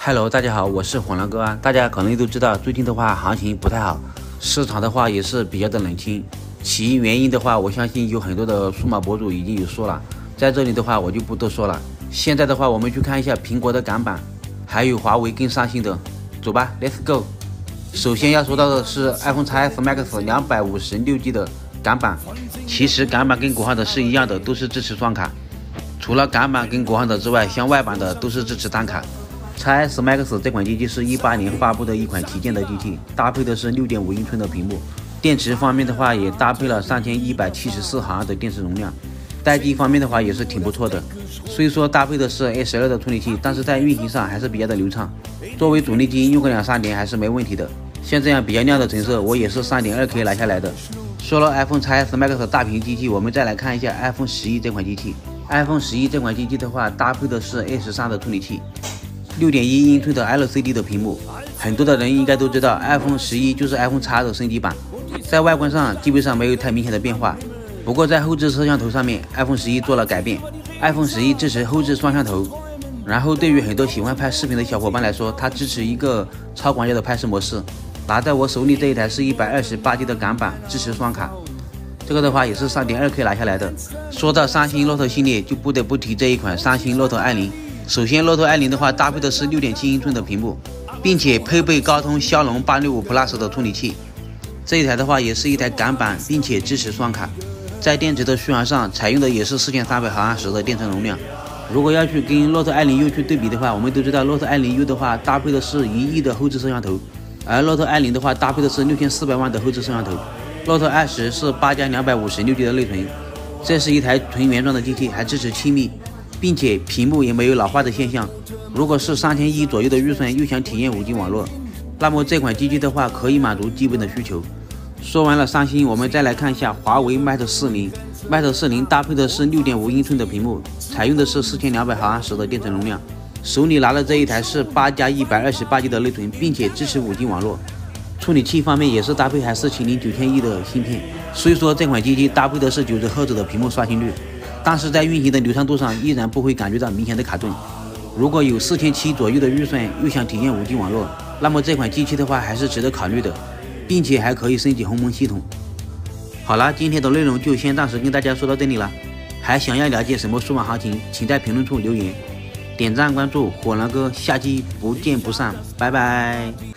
Hello，大家好，我是火狼哥啊。大家可能都知道，最近的话行情不太好，市场的话也是比较的冷清。起因原因的话，我相信有很多的数码博主已经有说了，在这里的话我就不多说了。现在的话，我们去看一下苹果的港版，还有华为跟三星的，走吧，Let's go。首先要说到的是 iPhone XS Max 两百五十六 G 的港版，其实港版跟国行的是一样的，都是支持双卡。除了港版跟国行的之外，像外版的都是支持单卡。XS Max 这款机器是一八年发布的一款旗舰的机器，搭配的是六点五英寸的屏幕。电池方面的话，也搭配了三千一百七十四毫安的电池容量。待机方面的话，也是挺不错的。虽说搭配的是 A 十二的处理器，但是在运行上还是比较的流畅。作为主力机，用个两三年还是没问题的。像这样比较亮的成色，我也是三点二 K 拿下来的。说了 iPhone XS Max 大屏机器，我们再来看一下 iPhone 十一这款机器。iPhone 十一这款机器的话，搭配的是 A 十三的处理器。六点一英寸的 LCD 的屏幕，很多的人应该都知道，iPhone 十一就是 iPhone X 的升级版，在外观上基本上没有太明显的变化。不过在后置摄像头上面，iPhone 十一做了改变，iPhone 十一支持后置双摄像头。然后对于很多喜欢拍视频的小伙伴来说，它支持一个超广角的拍摄模式。拿在我手里这一台是一百二十八 G 的港版，支持双卡。这个的话也是三点二 K 拿下来的。说到三星 Note 系列，就不得不提这一款三星 Note 二零。首先，Note 二零的话搭配的是六点七英寸的屏幕，并且配备高通骁龙八六五 Plus 的处理器。这一台的话也是一台港版，并且支持双卡。在电池的续航上，采用的也是四千三百毫安时的电池容量。如果要去跟 Note 二零 U 去对比的话，我们都知道 Note 二零 U 的话搭配的是一亿的后置摄像头，而 Note 二零的话搭配的是六千四百万的后置摄像头。Note 二十是八加两百五十六 G 的内存，这是一台纯原装的机器，还支持亲密。并且屏幕也没有老化的现象。如果是三千一左右的预算，又想体验五 G 网络，那么这款机器的话可以满足基本的需求。说完了三星，我们再来看一下华为 Mate 四零。Mate 四零搭配的是六点五英寸的屏幕，采用的是四千两百毫安时的电池容量。手里拿的这一台是八加一百二十八 G 的内存，并且支持五 G 网络。处理器方面也是搭配还是麒麟九千亿的芯片。所以说这款机器搭配的是九十赫兹的屏幕刷新率。但是在运行的流畅度上依然不会感觉到明显的卡顿。如果有四千七左右的预算，又想体验五 G 网络，那么这款机器的话还是值得考虑的，并且还可以升级鸿蒙系统。好了，今天的内容就先暂时跟大家说到这里了。还想要了解什么数码行情，请在评论处留言，点赞关注火狼哥，下期不见不散，拜拜。